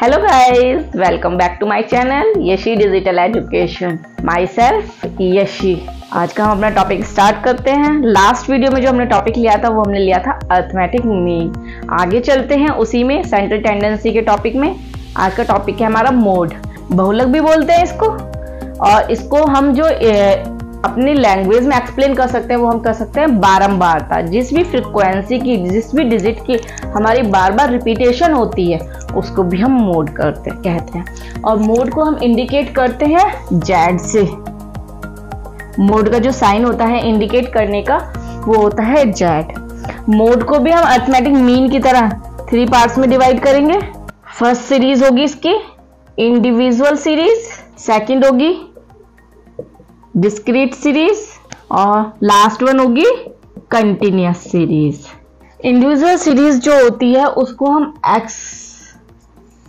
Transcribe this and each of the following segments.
Hello guys, welcome back to my channel Yashi digital education myself Yashi आज का हम अपना टॉपिक स्टार्ट करते हैं। लास्ट वीडियो में जो हमने टॉपिक लिया था वो हमने लिया था अर्थमेटिक मीन आगे चलते हैं उसी में सेंट्रल टेंडेंसी के टॉपिक में। आज का टॉपिक है हमारा मोड बहुलक भी बोलते हैं इसको। और इसको हम जो अपनी लैंग्वेज में एक्सप्लेन कर सकते हैं, वो हम कर सकते हैं बारंबारता। जिस भी फ्रिक्वेंसी की, जिस भी डिजिट की हमारी बार बार रिपीटेशन होती है, उसको भी हम मोड करते, कहते हैं। और मोड को हम इंडिकेट करते हैं जैड से। मोड का जो साइन होता है इंडिकेट करने का, वो होता है जेड मोड को भी हम अर्थमेटिक मीन की तरह थ्री पार्ट्स में डिवाइड करेंगे। फ़र्स्ट सीरीज़ होगी इसकी इंडिविजुअल सीरीज़ सेकंड होगी डिस्क्रीट सीरीज़ और लास्ट वन होगी कंटिन्यूस सीरीज़ इंडिविजुअल सीरीज़ जो होती है, उसको हम एक्स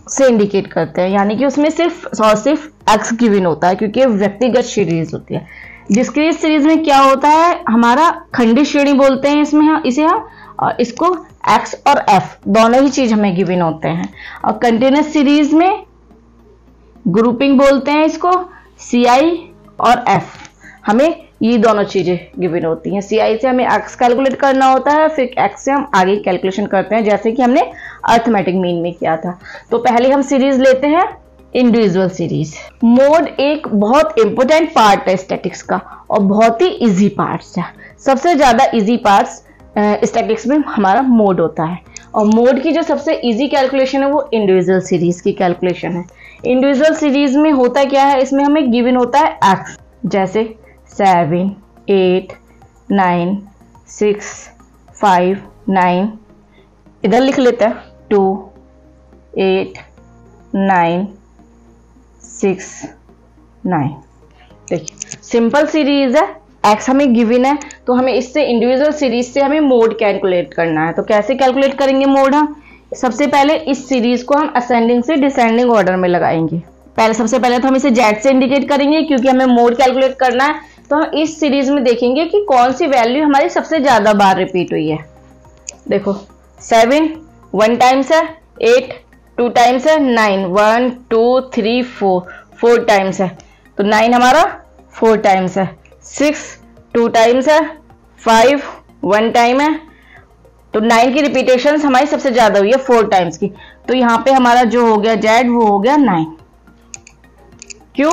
से इंडिकेट करते हैं। यानी कि उसमें सिर्फ़ और सिर्फ़ एक्स गिविन होता है, क्योंकि व्यक्तिगत सीरीज़ होती है। डिस्क्रीट सीरीज़ में क्या होता है? हमारा खंडित श्रेणी बोलते हैं इसमें हम इसे हम, और इसको एक्स और एफ़ दोनों ही चीज़ हमें गिविन होते हैं। और कंटिन्यूस सीरीज़ में ग्रुपिंग बोलते हैं इसको सी आई और एफ़ हमें ये दोनों चीज़ें गिवन होती हैं। सी आई से हमें एक्स कैलकुलेट करना होता है, फिर एक्स से हम आगे कैलकुलेशन करते हैं, जैसे कि हमने अर्थमेटिक मीन में किया था। तो पहले हम सीरीज़ लेते हैं इंडिविजुअल सीरीज़ मोड एक बहुत इंपॉर्टेंट पार्ट है स्टैटिक्स का, और बहुत ही इजी पार्ट्स है। सबसे ज़्यादा इजी पार्ट्स स्टैटिक्स में हमारा मोड होता है। और मोड की जो सबसे इजी कैलकुलेशन है वो इंडिविजुअल सीरीज़ की कैलकुलेशन है। इंडिविजुअल सीरीज़ में होता क्या है? इसमें हमें गिवन होता है एक्स जैसे seven eight nine six five nine इधर लिख लेते हैं। Two eight nine six nine देखिए सिंपल सीरीज़ है। एक्स हमें गिवन है तो हमें इससे इंडिविजुअल सीरीज़ से हमें मोड कैलकुलेट करना है। तो कैसे कैलकुलेट करेंगे मोड हम? सबसे पहले इस सीरीज़ को हम असेंडिंग से डिसेंडिंग ऑर्डर में लगाएँगे। पहले, सबसे पहले तो हम इसे जेड से इंडिकेट करेंगे, क्योंकि हमें मोड कैलकुलेट करना है। तो हम इस सीरीज़ में देखेंगे कि कौन सी वैल्यू हमारी सबसे ज़्यादा बार रिपीट हुई है। देखो सेवन वन टाइम्स है एट टू टाइम्स है nine one two three four four times है। तो नाइन हमारा फोर टाइम्स है। सिक्स टू टाइम्स है फाइव वन टाइम है। तो नाइन की रिपीटेशन हमारी सबसे ज़्यादा हुई है फोर टाइम्स की। तो यहाँ पे हमारा जो हो गया जेड वो हो गया नाइन क्यों?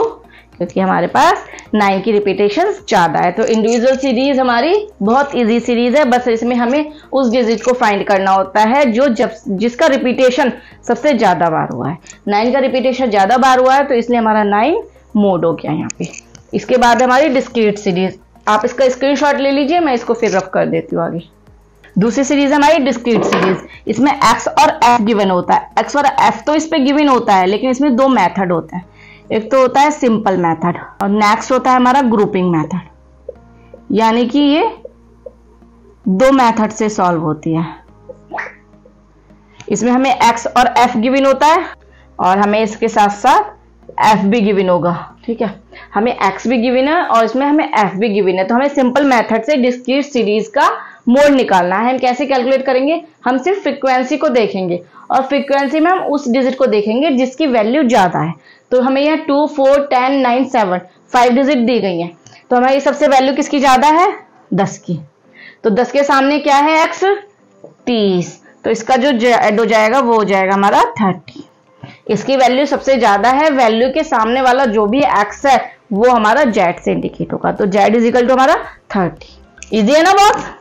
क्योंकि हमारे पास नाइन की रिपीटेशन ज़्यादा है। तो इंडिविजुअल सीरीज़ हमारी बहुत इजी सीरीज़ है। बस इसमें हमें उस डिजिट को फाइंड करना होता है जो जब, जिसका रिपीटेशन सबसे ज़्यादा बार हुआ है। नाइन का रिपीटेशन ज़्यादा बार हुआ है तो इसलिए हमारा नाइन मोड हो गया यहाँ पे। इसके बाद हमारी डिस्क्रीट सीरीज़ आप इसका स्क्रीनशॉट ले लीजिए, मैं इसको फिर रफ कर देती हूँ आगे। दूसरी सीरीज़ हमारी डिस्क्रीट सीरीज़ इसमें एक्स और एफ़ गिवन होता है। एक्स और एफ़ तो इस पे गिवन होता है, लेकिन इसमें दो मैथड होते हैं। एक तो होता है सिंपल मैथड और नेक्स्ट होता है हमारा ग्रुपिंग मैथड यानी कि ये दो मेथड से सॉल्व होती है। इसमें हमें एक्स और एफ़ गिविन होता है और हमें इसके साथ साथ एफ़ भी गिविन होगा, ठीक है? हमें एक्स भी गिविन है और इसमें हमें एफ़ भी गिविन है। तो हमें सिंपल मेथड से डिस्क्रीट सीरीज़ का मोड निकालना है। हम कैसे कैलकुलेट करेंगे? हम सिर्फ़ फ्रिक्वेंसी को देखेंगे और फ्रिक्वेंसी में हम उस डिजिट को देखेंगे जिसकी वैल्यू ज़्यादा है। तो हमें यह two four ten nine seven five digit दी गई है। तो हमारी सबसे वैल्यू किसकी ज़्यादा है? दस की। तो दस के सामने क्या है एक्स तीस। तो इसका जो एड हो जाएगा, वो हो जाएगा हमारा थर्टी इसकी वैल्यू सबसे ज़्यादा है वैल्यू के सामने वाला जो भी एक्स है, वो हमारा जेड से इंडिकेट होगा। तो जेड इज़ इक्वल टू हमारा थर्टी इजी है ना बहुत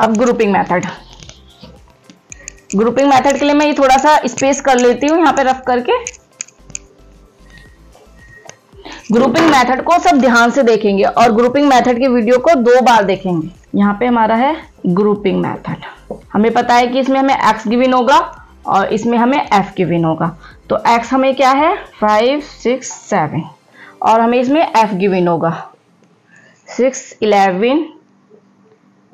अब ग्रुपिंग मेथड ग्रुपिंग मेथड के लिए मैं ये थोड़ा सा स्पेस कर लेती हूँ, यहाँ पे रफ करके। ग्रुपिंग मेथड को सब ध्यान से देखेंगे और ग्रुपिंग मेथड की वीडियो को दो बार देखेंगे। यहाँ पे हमारा है ग्रुपिंग मेथड हमें पता है कि इसमें हमें एक्स गिविन होगा और इसमें हमें एफ़ गिविन होगा। तो एक्स हमें क्या है? फाइव सिक्स सेवन और हमें इसमें एफ़ गिविन होगा। Six eleven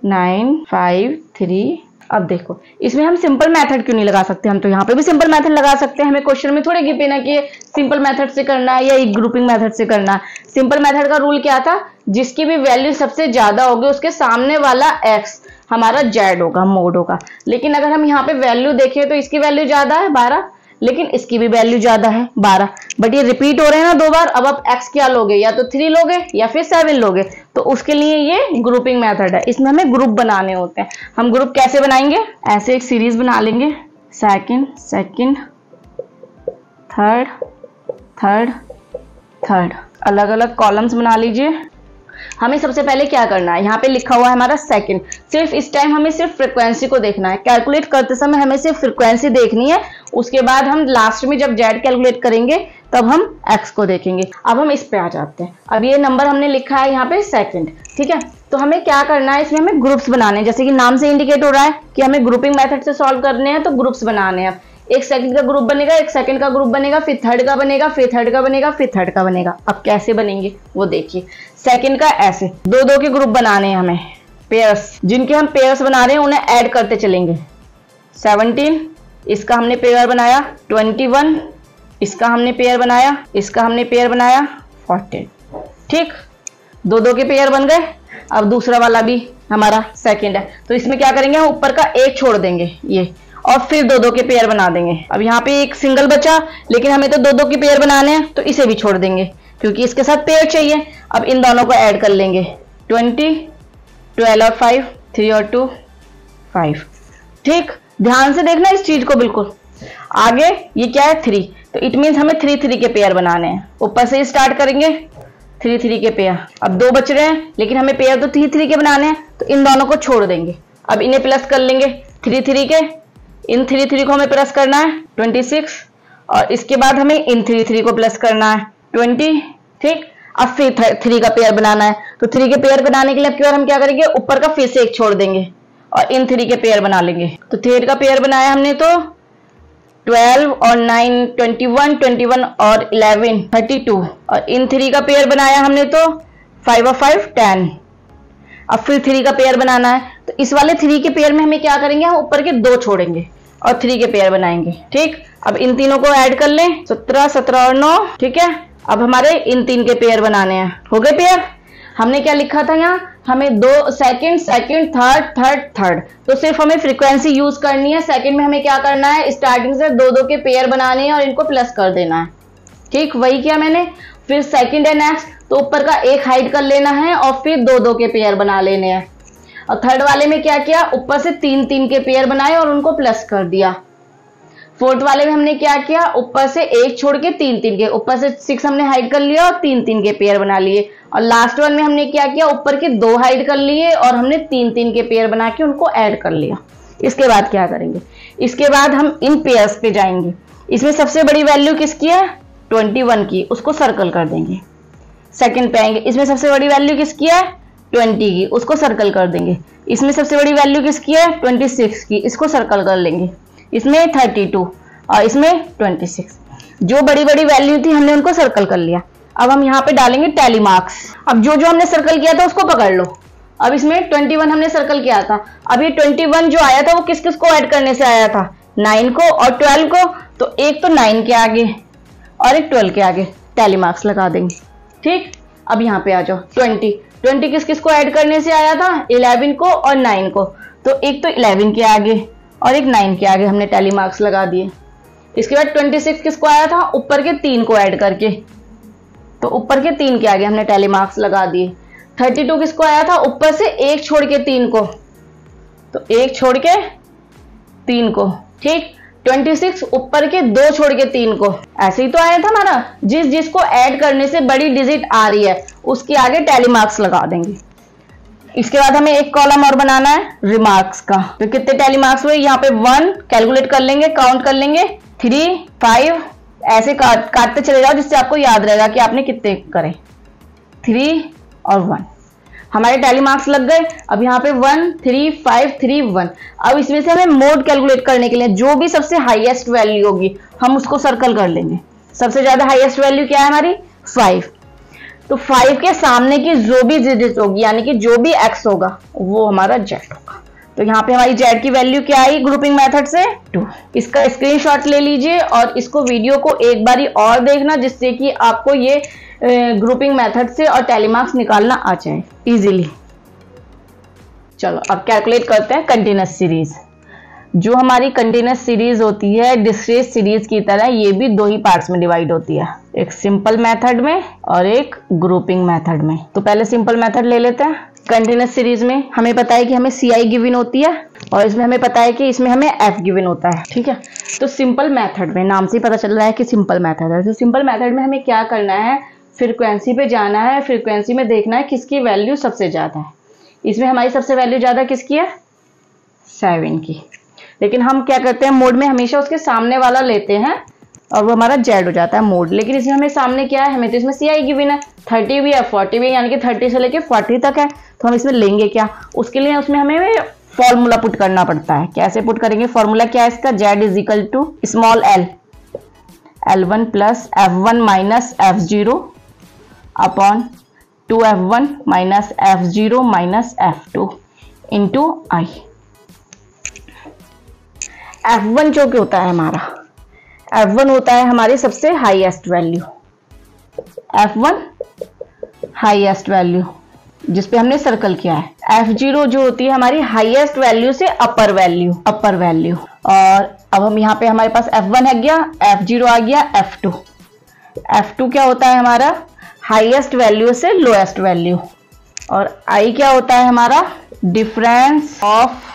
nine five three अब देखो, इसमें हम सिंपल मेथड क्यों नहीं लगा सकते? हम तो यहाँ पे भी सिंपल मेथड लगा सकते हैं। हमें क्वेश्चन में थोड़े गिपे ना कि सिंपल मेथड से करना है या एक ग्रुपिंग मेथड से करना है। सिंपल मेथड का रूल क्या था? जिसकी भी वैल्यू सबसे ज़्यादा होगी, उसके सामने वाला एक्स हमारा जेड होगा मोड होगा। लेकिन अगर हम यहाँ पे वैल्यू देखें तो इसकी वैल्यू ज़्यादा है, बारह। लेकिन इसकी भी वैल्यू ज़्यादा है, बारह। बट ये रिपीट हो रहे हैं ना दो बार, अब आप एक्स क्या लोगे? या तो थ्री लोगे, या फिर सेवन लोगे। तो उसके लिए ये ग्रुपिंग मेथड है। इसमें हमें ग्रुप बनाने होते हैं। हम ग्रुप कैसे बनाएँगे? ऐसे एक सीरीज़ बना लेंगे। Second second third third third अलग अलग कॉलम्स बना लीजिए। हमें सबसे पहले क्या करना है? यहाँ पे लिखा हुआ है हमारा सेकंड सिर्फ़ इस टाइम हमें सिर्फ़ फ्रिक्वेंसी को देखना है। कैलकुलेट करते समय हमें सिर्फ़ फ्रिक्वेंसी देखनी है। उसके बाद हम लास्ट में जब जेड कैलकुलेट करेंगे, तब हम एक्स को देखेंगे। अब हम इस पे आ जाते हैं। अब ये नंबर हमने लिखा है यहाँ पे सेकंड ठीक है? तो हमें क्या करना है? इसमें हमें ग्रुप्स बनाने हैं। जैसे कि नाम से इंडिकेट हो रहा है कि हमें ग्रुपिंग मेथड से सॉल्व करने हैं तो ग्रुप्स बनाने हैं। एक सेकंड का ग्रुप बनेगा, एक सेकंड का ग्रुप बनेगा, फिर थर्ड का बनेगा, फिर थर्ड का बनेगा, फिर थर्ड का बनेगा। अब कैसे बनेंगे? वो देखिए। सेकंड का ऐसे। दो दो के ग्रुप बनाने हैं हमें। पेयर्स जिनके हम पेयर्स बना रहे हैं, उन्हें ऐड करते चलेंगे। 17 इसका हमने पेयर बनाया। 21 इसका हमने पेयर बनाया। इसका हमने पेयर बनाया। 14 ठीक? दो दो के पेयर बन गए। अब दूसरा वाला भी हमारा सेकंड है। तो इसमें क्या करेंगे? हम ऊपर का एक छोड़ देंगे। ये। और फिर दो दो के पेयर बना देंगे। अब यहाँ पे एक सिंगल बचा, लेकिन हमें तो दो दो के पेयर बनाने हैं तो इसे भी छोड़ देंगे, क्योंकि इसके साथ पेयर चाहिए। अब इन दोनों को ऐड कर लेंगे। ट्वेंटी ट्वेल्व और फाइव थ्री और टू फाइव ठीक? ध्यान से देखना इस चीज़ को बिल्कुल। आगे, ये क्या है? थ्री तो इट मीन्स हमें थ्री थ्री के पेयर बनाने हैं। ऊपर से स्टार्ट करेंगे। थ्री थ्री के पेयर अब दो बच रहे हैं, लेकिन हमें पेयर तो थ्री थ्री के बनाने हैं तो इन दोनों को छोड़ देंगे। अब इन्हें प्लस कर लेंगे। थ्री थ्री के इन थ्री थ्री को हमें प्लस करना है, ट्वेंटी सिक्स। और इसके बाद हमें इन थ्री थ्री को प्लस करना है, ट्वेंटी, ठीक? अब फिर थ्री का पेयर बनाना है। तो थ्री के पेयर बनाने के लिए अब हम क्या करेंगे? ऊपर का फिर से एक छोड़ देंगे और इन थ्री के पेयर बना लेंगे। तो थ्री का पेयर बनाया हमने तो ट्वेल्व और nine, twenty one twenty one और इलेवन, थर्टी टू। और इन थ्री का पेयर बनाया हमने तो फाइव और फाइव, टेन। अब फिर थ्री का पेयर बनाना है। तो इस वाले थ्री के पेयर में हमें क्या करेंगे? हम ऊपर के दो छोड़ेंगे और थ्री के पेयर बनाएँगे, ठीक? अब इन तीनों को ऐड कर लें। सत्रह सत्रह और नौ, ठीक है? अब हमारे इन तीन के पेयर बनाने हैं। हो गए पेयर हमने क्या लिखा था यहाँ? हमें दो second second third third third तो सिर्फ़ हमें फ्रीक्वेंसी यूज़ करनी है। सेकंड में हमें क्या करना है? स्टार्टिंग से दो दो के पेयर बनाने हैं और इनको प्लस कर देना है। ठीक, वही किया मैंने। फिर सेकंड है नेक्स्ट तो ऊपर का एक हाइड कर लेना है और फिर दो दो के पेयर बना लेने हैं। और थर्ड वाले में क्या किया? ऊपर से तीन तीन के पेयर बनाए और उनको प्लस कर दिया। फोर्थ वाले में हमने क्या किया? ऊपर से एक छोड़ के तीन तीन के, ऊपर से सिक्स हमने हाइड कर लिया और तीन तीन के पेयर बना लिए। और लास्ट वन में हमने क्या किया? ऊपर के दो हाइड कर लिए और हमने तीन तीन के पेयर बना के उनको ऐड कर लिया। इसके बाद क्या करेंगे? इसके बाद हम इन पेयर्स पे जाएँगे। इसमें सबसे बड़ी वैल्यू किसकी है? ट्वेंटी वन की, उसको सर्कल कर देंगे। सेकंड पे आएँगे, इसमें सबसे बड़ी वैल्यू किसकी है? ट्वेंटी की, उसको सर्कल कर देंगे। इसमें सबसे बड़ी वैल्यू किसकी है? ट्वेंटी सिक्स की, इसको सर्कल कर लेंगे। इसमें थर्टी टू और इसमें ट्वेंटी सिक्स जो बड़ी बड़ी वैल्यू थी, हमने उनको सर्कल कर लिया। अब हम यहाँ पे डालेंगे टैली मार्क्स अब जो जो हमने सर्कल किया था, उसको पकड़ लो। अब इसमें 21 हमने सर्कल किया था। अब ये 21 जो आया था, वो किस किस को ऐड करने से आया था? नाइन को और 12 को तो एक तो नाइन के आगे। और एक 12 के आगे टैली मार्क्स लगा देंगे। ठीक? अब यहाँ पे आ जाओ। ट्वेंटी ट्वेंटी किस किस को ऐड करने से आया था? इलेवन को और नाइन को। तो एक तो इलेवन के आगे और एक नाइन के आगे हमने टैली मार्क्स लगा दिए। इसके बाद ट्वेंटी सिक्स किसको आया था? ऊपर के तीन को ऐड करके। तो ऊपर के तीन के आगे हमने टैली मार्क्स लगा दिए। थर्टी टू किसको आया था? ऊपर से एक छोड़ के तीन को। तो एक छोड़ के तीन को। ठीक? 26 ऊपर के दो छोड़ के तीन को। ऐसे ही तो आया था हमारा, जिस जिसको ऐड करने से बड़ी डिजिट आ रही है, उसके आगे टैली मार्क्स लगा देंगे। इसके बाद हमें एक कॉलम और बनाना है, रिमार्क्स का। तो कितने टैली मार्क्स हुए? यहाँ पे वन, कैलकुलेट कर लेंगे, काउंट कर लेंगे। थ्री, फाइव, ऐसे काट, काटते चले जाओ जिससे आपको याद रहेगा कि आपने कितने करे। थ्री और वन। हमारे टैली मार्क्स लग गए। अब यहाँ पे one three five three one अब इसमें से हमें मोड कैलकुलेट करने के लिए जो भी सबसे हाईएस्ट वैल्यू होगी, हम उसको सर्कल कर लेंगे। सबसे ज़्यादा हाईएस्ट वैल्यू क्या है हमारी? फाइव तो फाइव के सामने की जो भी डिजिट होगी, यानी कि जो भी एक्स होगा, वो हमारा जेड होगा। तो यहाँ पे हमारी जेड की वैल्यू क्या आई ग्रुपिंग मेथड से? टू इसका स्क्रीनशॉट ले लीजिए और इसको वीडियो को एक बारी और देखना जिससे कि आपको ये ग्रुपिंग मेथड से और टेलीमार्क्स निकालना आ जाए। इजीली चलो अब कैलकुलेट करते हैं कंटिन्यूस सीरीज़ जो हमारी कंटिन्यूस सीरीज़ होती है डिस्क्रीट सीरीज़ की तरह ये भी दो ही पार्ट्स में डिवाइड होती है। एक सिंपल मेथड में और एक ग्रुपिंग मेथड में। तो पहले सिंपल मेथड ले लेते हैं। कंटिन्यूस सीरीज़ में हमें पता है कि हमें सी आई गिविन होती है और इसमें हमें पता है कि इसमें हमें एफ़ गिविन होता है, ठीक है? तो सिंपल मेथड में, नाम से ही पता चल रहा है कि सिंपल मेथड है। तो सिंपल मेथड में हमें क्या करना है? फ्रिक्वेंसी पे जाना है फ्रिक्वेंसी में देखना है किसकी वैल्यू सबसे ज़्यादा है। इसमें हमारी सबसे वैल्यू ज़्यादा किसकी है? सेवन की। लेकिन हम क्या करते हैं? मोड में हमेशा उसके सामने वाला लेते हैं। और वो हमारा जेड हो जाता है मोड लेकिन इसमें हमें सामने क्या है? हमें तो इसमें सी आई गिविन है थर्टी भी है फोर्टी भी है, यानी कि थर्टी से लेके फोर्टी तक है। तो हम इसमें लेंगे क्या? उसके लिए उसमें हमें फॉर्मूला पुट करना पड़ता है। कैसे पुट करेंगे? फॉर्मूला क्या है इसका? Z is equal to small L L one plus F one minus F zero upon two F one minus F zero minus F two into I F one जो कि होता है हमारा। एफ़ वन होता है हमारी सबसे highest value F one highest value जिसपे हमने सर्कल किया है. एफ़ ज़ीरो जो होती है हमारी हाईएस्ट वैल्यू से अपर वैल्यू अपर वैल्यू और अब हम यहाँ पे हमारे पास एफ़ वन है गया एफ़ ज़ीरो आ गया एफ़ टू एफ़ टू क्या होता है हमारा? हाईएस्ट वैल्यू से लोएस्ट वैल्यू और आई क्या होता है हमारा? डिफरेंस ऑफ़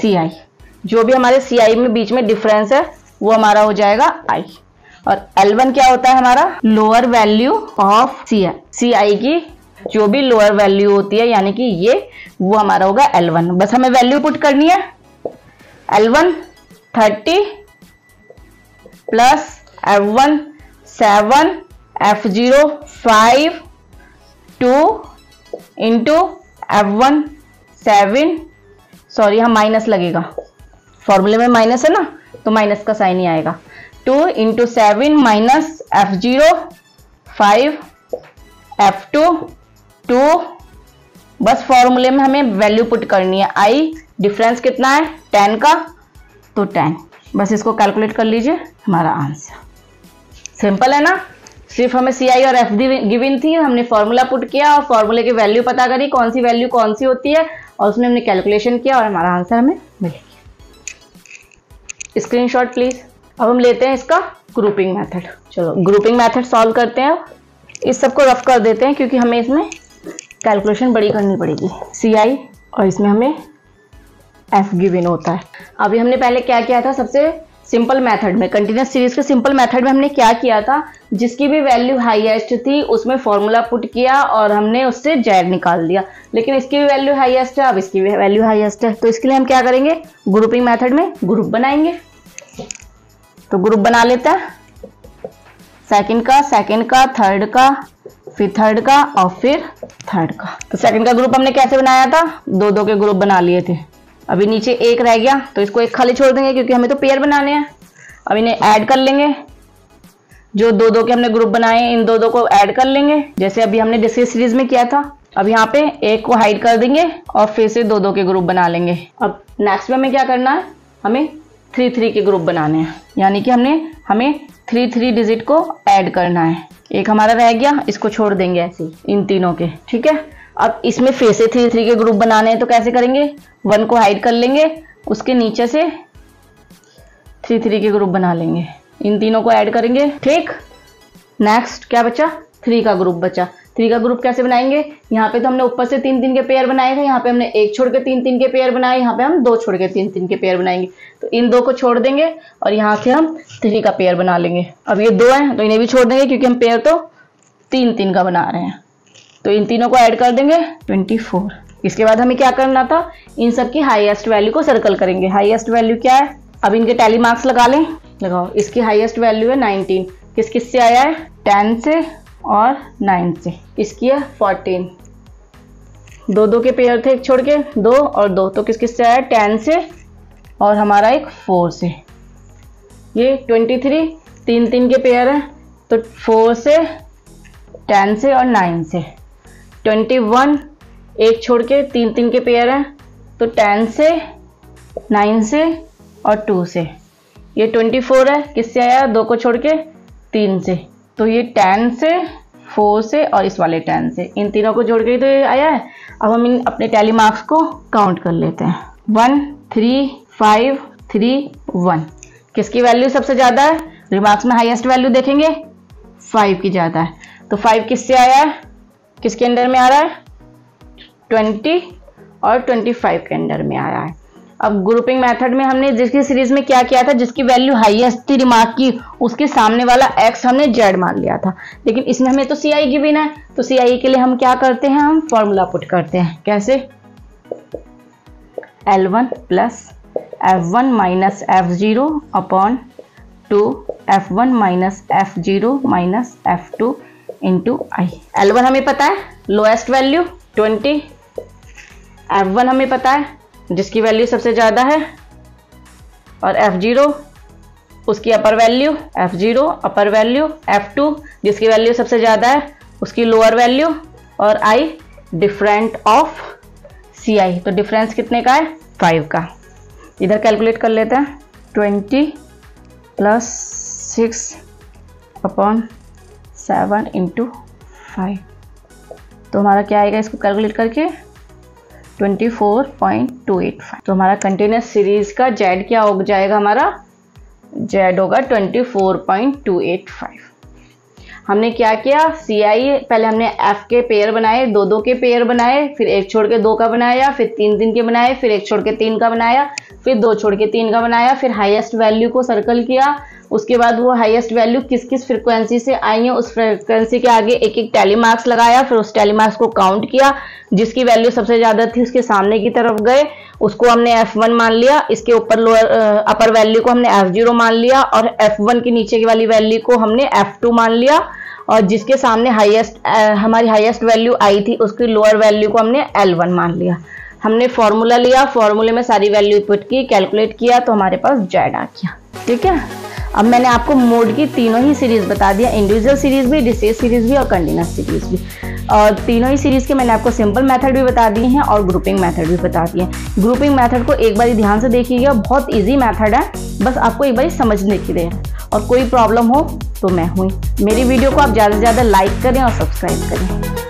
सी आई जो भी हमारे सी आई में बीच में डिफरेंस है वो हमारा हो जाएगा आई और L1 क्या होता है हमारा? Lower value of C I C I की जो भी लोअर वैल्यू होती है, यानी कि ये, वो हमारा होगा L1 बस हमें वैल्यू पुट करनी है। L1 30 plus F1 7 F0 5 2 into F one seven sorry यहाँ माइनस लगेगा। फॉर्मूले में माइनस है ना? तो माइनस का साइन ही आएगा। Two into seven minus F zero five F two two बस फॉर्मूले में हमें वैल्यू पुट करनी है। आई डिफरेंस कितना है? टेन का तो टेन बस इसको कैलकुलेट कर लीजिए, हमारा आंसर सिंपल है ना? सिर्फ़ हमें सी आई और एफ़ डी गिविन थी, हमने फॉर्मूला पुट किया और फॉर्मूले की वैल्यू पता करी, कौन सी वैल्यू कौन सी होती है, और उसमें हमने कैलकुलेशन किया और हमारा आंसर हमें मिल। स्क्रीनशॉट प्लीज़ अब हम लेते हैं इसका ग्रुपिंग मेथड चलो ग्रुपिंग मेथड सॉल्व करते हैं इस सबको रफ कर देते हैं क्योंकि हमें इसमें कैलकुलेशन बड़ी करनी पड़ेगी। सी आई और इसमें हमें एफ़ गिविन होता है। अभी हमने पहले क्या किया था? सबसे सिंपल मेथड में कंटिन्यूस सीरीज़ के सिंपल मेथड में हमने क्या किया था? जिसकी भी वैल्यू हाईएस्ट थी, उसमें फॉर्मूला पुट किया और हमने उससे जेड निकाल दिया। लेकिन इसकी भी वैल्यू हाईएस्ट है, अब इसकी भी वैल्यू हाईएस्ट है। तो इसके लिए हम क्या करेंगे? ग्रुपिंग मेथड में ग्रुप बनाएँगे। तो ग्रुप बना लेते हैं। सेकंड का सेकंड का थर्ड का, फिर थर्ड का और फिर थर्ड का। तो सेकंड का ग्रुप हमने कैसे बनाया था? दो दो के ग्रुप बना लिए थे। अभी नीचे एक रह गया तो इसको एक खाली छोड़ देंगे क्योंकि हमें तो पेयर बनाने हैं। अब इन्हें ऐड कर लेंगे। जो दो दो के हमने ग्रुप बनाए, इन दो दो को ऐड कर लेंगे। जैसे अभी हमने डिस्कस सीरीज़ में किया था, अब यहाँ पे एक को हाइड कर देंगे और फिर से दो दो के ग्रुप बना लेंगे। अब नेक्स्ट में हमें क्या करना है? हमें थ्री थ्री के ग्रुप बनाने हैं। यानी कि हमने, हमें थ्री थ्री डिजिट को ऐड करना है। एक हमारा रह गया, इसको छोड़ देंगे ऐसे इन तीनों के। ठीक है? अब इसमें फिर से थ्री थ्री के ग्रुप बनाने हैं तो कैसे करेंगे? वन को हाइड कर लेंगे, उसके नीचे से थ्री थ्री के ग्रुप बना लेंगे। इन तीनों को ऐड करेंगे। ठीक नेक्स्ट क्या बचा? थ्री का ग्रुप बचा। थ्री का ग्रुप कैसे बनाएँगे? यहाँ पे तो हमने ऊपर से तीन तीन के पेयर बनाए थे, यहाँ पे हमने एक छोड़ के तीन तीन के पेयर बनाए, यहाँ पे हम दो छोड़ के तीन तीन के पेयर बनाएँगे। तो इन दो को छोड़ देंगे और यहाँ से हम थ्री का पेयर बना लेंगे। अब ये दो है तो इन्हें भी छोड़ देंगे, क्योंकि हम पेयर तो तीन तीन का बना रहे हैं। तो इन तीनों को ऐड कर देंगे। Twenty four. इसके बाद हमें क्या करना था? इन सब की हाईएस्ट वैल्यू को सर्कल करेंगे। हाईएस्ट वैल्यू क्या है? अब इनके टैली मार्क्स लगा लें। लगाओ। इसकी हाईएस्ट वैल्यू है नाइनटीन किस किस से आया है? टेन से और नाइन से। इसकी है फोर्टीन दो दो के पेयर थे एक छोड़ के। दो और दो। तो किस किस से आया टेन से और हमारा एक फोर से। ये ट्वेंटी थ्री तीन तीन के पेयर है। तो फोर से टेन से और नाइन से। ट्वेंटी वन, एक छोड़ के तीन तीन के पेयर हैं तो टेन से, नाइन से और टू से। ये ट्वेंटी फोर है, किससे आया? दो को छोड़ के तीन से। तो ये टेन से, फोर से और इस वाले टेन से। इन तीनों को जोड़ के तो ये आया है। अब हम इन अपने टैली मार्क्स को काउंट कर लेते हैं। One three five three one किसकी वैल्यू सबसे ज़्यादा है? रिमार्क्स में हाईएस्ट वैल्यू देखेंगे? फाइव की ज़्यादा है। तो फाइव किससे आया है? किसके अंडर में आ रहा है? ट्वेंटी और ट्वेंटी फाइव के अंडर में आ रहा है। अब ग्रुपिंग मेथड में हमने जिसकी सीरीज़ में क्या किया था, जिसकी वैल्यू हाईएस्ट थी रिमार्क की, उसके सामने वाला एक्स हमने जेड मान लिया था। लेकिन इसमें हमें तो सी आई गिविन है। तो सी आई के लिए हम क्या करते हैं, हम फॉर्मूला पुट करते हैं। कैसे? L one plus F one minus F zero upon two F one minus F zero minus F two into I L one हमें पता है? Lowest value twenty F one हमें पता है? जिसकी वैल्यू सबसे ज़्यादा है? और एफ़ ज़ीरो उसकी upper value F zero upper value F two जिसकी वैल्यू सबसे ज़्यादा है, उसकी लोअर वैल्यू और आई डिफरेंट ऑफ़ सी आई तो डिफरेंस कितने का है? फाइव का. इधर कैलकुलेट कर लेते हैं. Twenty plus six upon seven into five तो हमारा क्या आएगा इसको कैलकुलेट करके? 24.285 तो हमारा कंटिन्यूस सीरीज़ का जेड क्या हो जाएगा हमारा? जेड होगा 24.285 हमने क्या किया? सी आई पहले हमने एफ़ के पेयर बनाए, दो दो के पेयर बनाए, फिर एक छोड़ के दो का बनाया, फिर तीन तीन के बनाए, फिर एक छोड़ के तीन का बनाया, फिर दो छोड़ के तीन का बनाया, फिर हाईएस्ट वैल्यू को सर्कल किया उसके बाद वो हाईएस्ट वैल्यू किस किस फ्रिक्वेंसी से आई है, उस फ्रिक्वेंसी के आगे एक एक टैली मार्क्स लगाया, फिर उस टैली मार्क्स को काउंट किया, जिसकी वैल्यू सबसे ज़्यादा थी उसके सामने की तरफ़ गए, उसको हमने F1 मान लिया, इसके ऊपर लोअर अपर वैल्यू को हमने F0 मान लिया, और F1 के नीचे की वाली वैल्यू को हमने F2 मान लिया, और जिसके सामने हाईएस्ट हमारी हाईएस्ट वैल्यू आई थी, उसकी लोअर वैल्यू को हमने L1 मान लिया। हमने फॉर्मूला लिया फॉर्मूले में सारी वैल्यू पुट की कैलकुलेट किया तो हमारे पास जेड आ गया। ठीक है? अब मैंने आपको मोड की तीनों ही सीरीज़ बता दिया इंडिविजुअल सीरीज़ भी डिसेज सीरीज़ भी और कंटिन्यूस सीरीज़ भी। और तीनों ही सीरीज़ के मैंने आपको सिंपल मेथड भी बता दिए हैं और ग्रुपिंग मेथड भी बता दिए हैं। ग्रुपिंग मेथड को एक बार ध्यान से देखिएगा, बहुत ईजी मेथड है, बस आपको एक बार समझने की देर और कोई प्रॉब्लम हो तो मैं हूँ मेरी वीडियो को आप ज़्यादा से ज़्यादा लाइक करें और सब्सक्राइब करें।